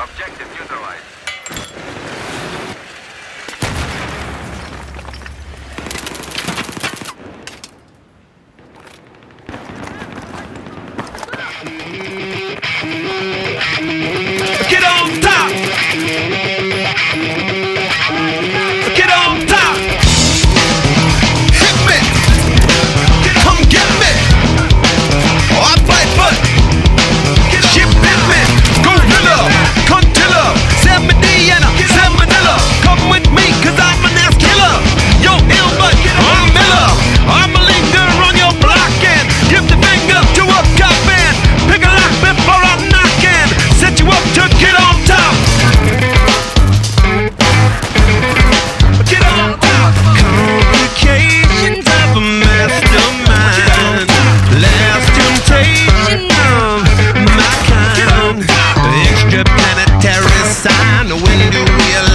Objective neutralized. Get When window, yelling.